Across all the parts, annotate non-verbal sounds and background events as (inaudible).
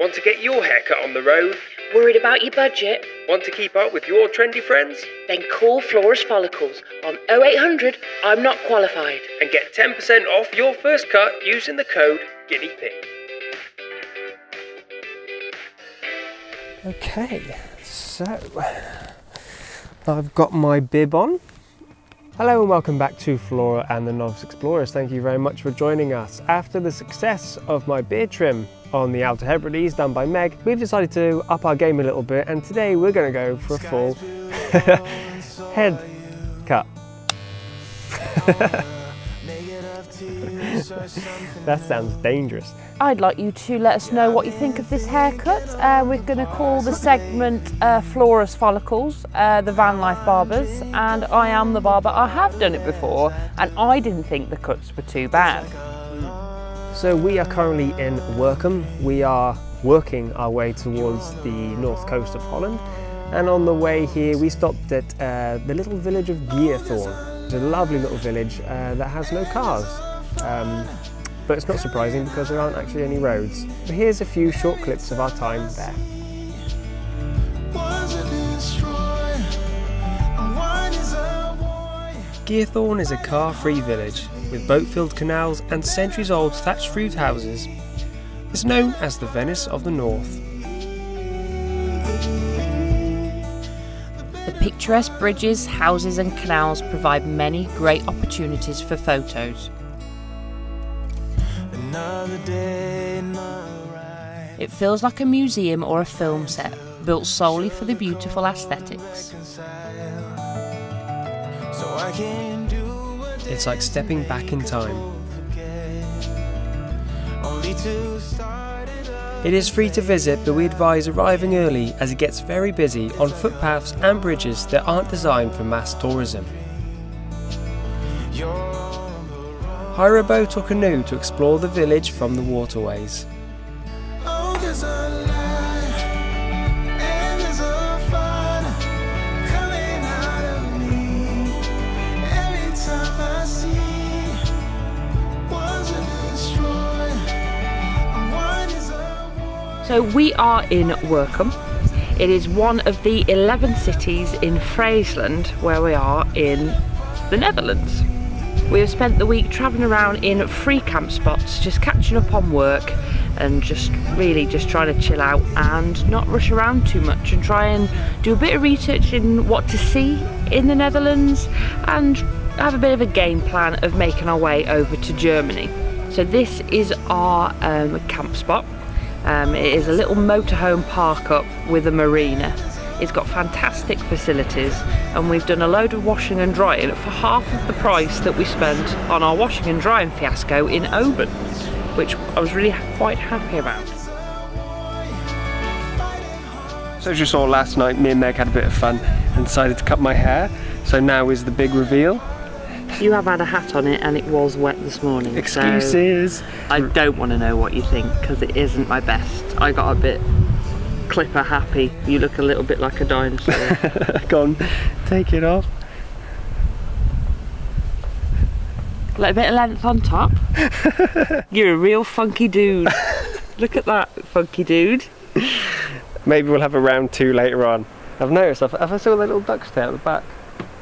Want to get your haircut on the road? Worried about your budget? Want to keep up with your trendy friends? Then call Florist Follicles on 0800 I'm not qualified. And get 10% off your first cut using the code Guinea Pig. Okay, so I've got my bib on. Hello and welcome back to Flora and the Novice Explorers. Thank you very much for joining us. After the success of my beard trim on the Outer Hebrides done by Meg, we've decided to up our game a little bit and today we're going to go for a full (laughs) head cut. (laughs) that sounds dangerous. I'd like you to let us know what you think of this haircut. Uh, we're going to call the segment uh, Follicles, uh, the Van Life Barbers, and I am the barber. I have done it before, and I didn't think the cuts were too bad. So we are currently in Workum. We are working our way towards the north coast of Holland. And on the way here, we stopped at uh, the little village of Giethoorn. It's a lovely little village uh, that has no cars. Um, but it's not surprising because there aren't actually any roads. So here's a few short clips of our time there. Giethoorn is a car-free village with boat-filled canals and centuries-old thatched roof houses. It's known as the Venice of the North. The picturesque bridges, houses and canals provide many great opportunities for photos. It feels like a museum or a film set, built solely for the beautiful aesthetics. It's like stepping back in time. It is free to visit, but we advise arriving early as it gets very busy on footpaths and bridges that aren't designed for mass tourism. Hire a boat or canoe to explore the village from the waterways. So we are in Workum. It is one of the 11 cities in Friesland where we are in the Netherlands. We have spent the week travelling around in free camp spots, just catching up on work and just really just trying to chill out and not rush around too much and try and do a bit of research in what to see in the Netherlands and have a bit of a game plan of making our way over to Germany. So this is our um, camp spot. Um, it is a little motorhome park up with a marina. It's got fantastic facilities and we've done a load of washing and drying for half of the price that we spent on our washing and drying fiasco in Oban, which I was really quite happy about. So as you saw last night, me and Meg had a bit of fun and decided to cut my hair. So now is the big reveal. You have had a hat on it and it was wet this morning. Excuses. So I don't want to know what you think because it isn't my best. I got a bit clipper happy. You look a little bit like a dinosaur. (laughs) Go on, take it off. Like a bit of length on top. (laughs) You're a real funky dude. look at that funky dude. Maybe we'll have a round two later on. I've noticed, I've, have I saw that little duck's tail at the back?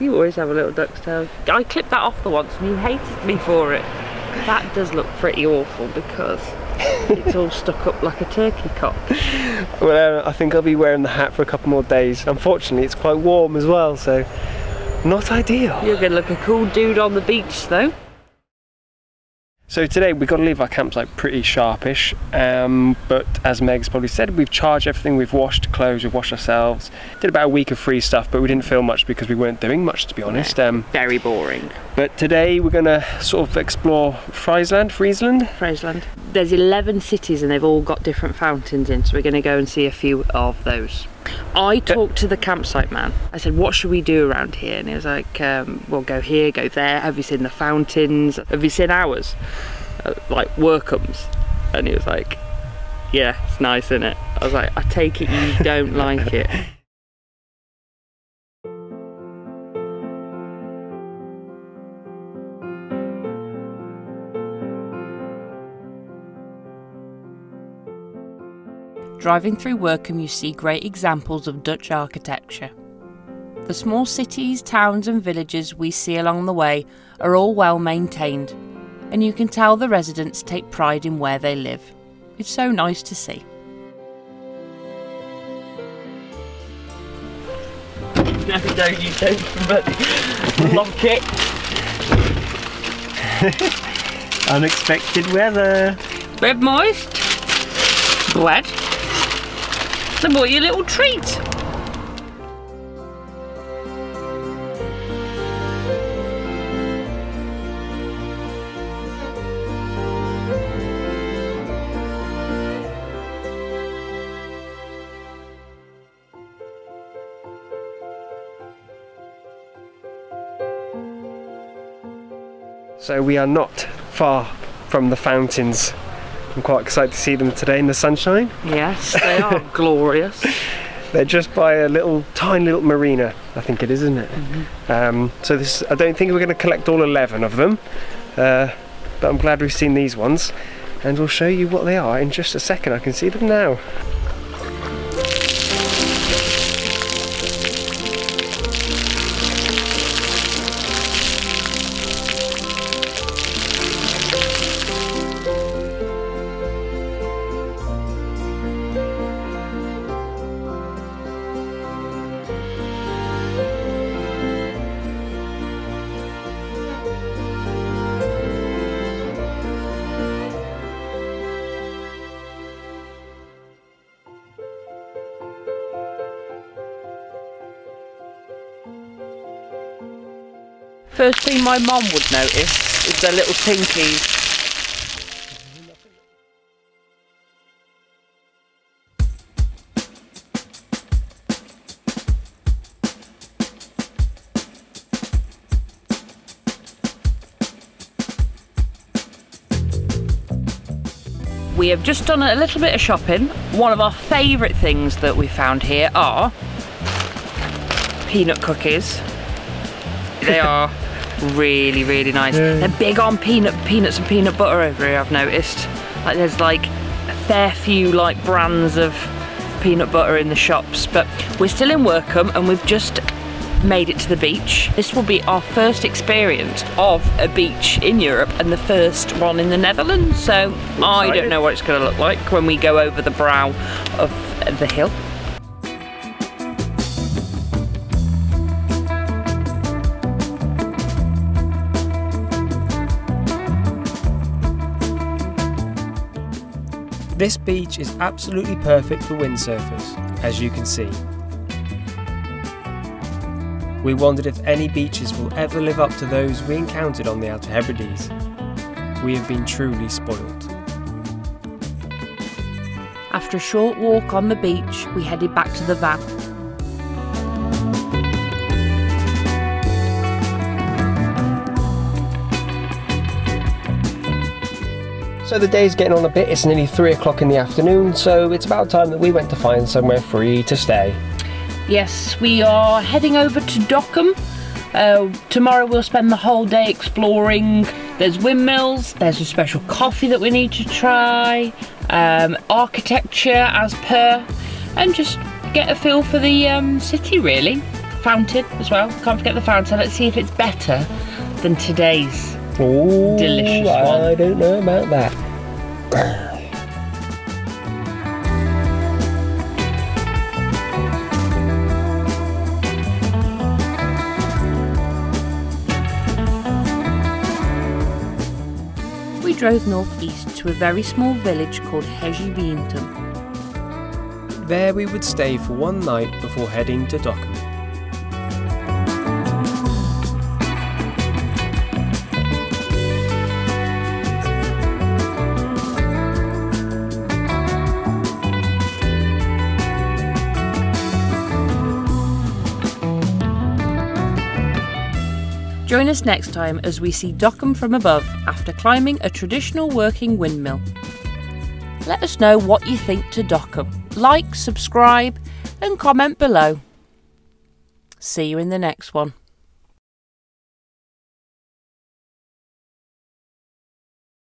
You always have a little duck's tail. I clipped that off the once and you hated me for it. That does look pretty awful because it's all stuck up like a turkey cock. Well, uh, I think I'll be wearing the hat for a couple more days. Unfortunately, it's quite warm as well, so not ideal. You're going to look a cool dude on the beach though. So today we've got to leave our campsite pretty sharpish, um, but as Meg's probably said, we've charged everything, we've washed clothes, we've washed ourselves, did about a week of free stuff, but we didn't feel much because we weren't doing much to be honest. Um, Very boring. but today we're going to sort of explore Friesland, Friesland. Friesland. There's 11 cities and they've all got different fountains in, so we're going to go and see a few of those. I talked to the campsite man. I said, what should we do around here? And he was like, um, we'll go here, go there. Have you seen the fountains? Have you seen ours? Uh, like Workums. And he was like, yeah, it's nice, isn't it? I was like, I take it you don't like it. (laughs) Driving through Workum, you see great examples of Dutch architecture. The small cities, towns, and villages we see along the way are all well maintained, and you can tell the residents take pride in where they live. It's so nice to see. No, no, you don't lock it. Unexpected weather. Bit moist. Wet. So what your little treat? So we are not far from the fountains. I'm quite excited to see them today in the sunshine. Yes, (laughs) they are glorious. They're just by a little tiny little marina, I think it is, isn't it? Um, so this, I don't think we're going to collect all 11 of them, uh, but I'm glad we've seen these ones, and we'll show you what they are in just a second. I can see them now. First thing my mum would notice is the little pinkies. We have just done a little bit of shopping. One of our favourite things that we found here are peanut cookies. They (laughs) are really, really nice. They're big on peanut peanuts and peanut butter over here, I've noticed. Like there's like a fair few like brands of peanut butter in the shops, but we're still in Workum and we've just made it to the beach. This will be our first experience of a beach in Europe and the first one in the Netherlands. So I don't know what it's going to look like when we go over the brow of the hill. This beach is absolutely perfect for windsurfers, as you can see. We wondered if any beaches will ever live up to those we encountered on the Outer Hebrides. We have been truly spoiled. After a short walk on the beach, we headed back to the van. So the day's getting on a bit, it's nearly three o'clock in the afternoon, so it's about time that we went to find somewhere free to stay. Yes, we are heading over to Dokkum. Uh, tomorrow we'll spend the whole day exploring. There's windmills, there's a special coffee that we need to try, um, architecture as per, and just get a feel for the um, city really. Fountain as well, can't forget the fountain. Let's see if it's better than today's. Ooh, Delicious I one. don't know about that. We drove northeast to a very small village called Hegebeintum. There we would stay for one night before heading to Dokkum. Join us next time as we see Dokkum from above after climbing a traditional working windmill. Let us know what you think to Dokkum. Like, subscribe, and comment below. See you in the next one.